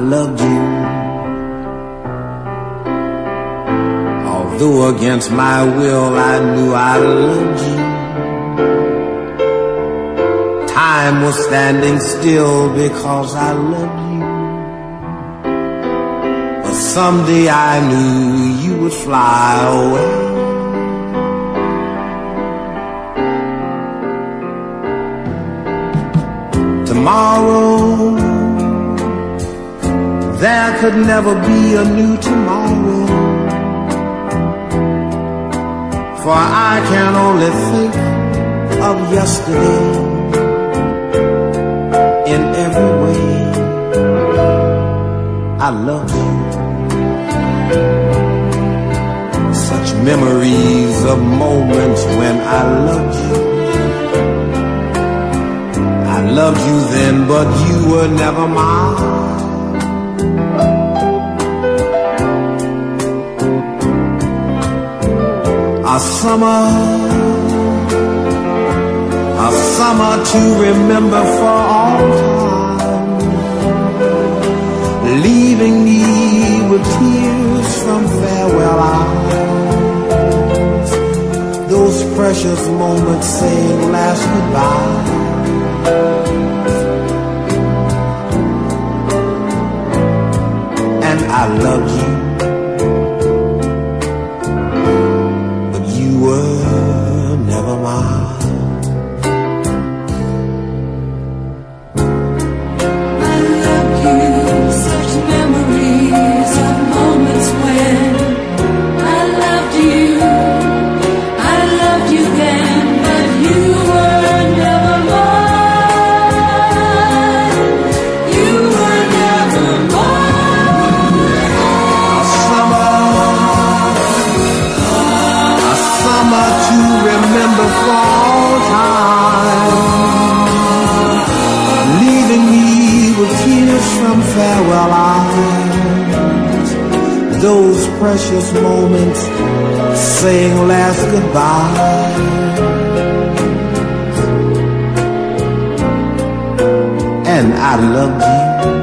Loved you. Although against my will I knew I loved you. Time was standing still because I loved you. But someday I knew you would fly away. Tomorrow, could never be a new tomorrow. For I can only think of yesterday in every way. I love you. Such memories of moments when I loved you. I loved you then, but you were never mine. Summer, a summer to remember for all time, leaving me with tears from farewell eyes. Those precious moments saying last goodbye. And I love you. To remember for all time, leaving me with tears from farewell eyes. Those precious moments saying last goodbye. And I loved you.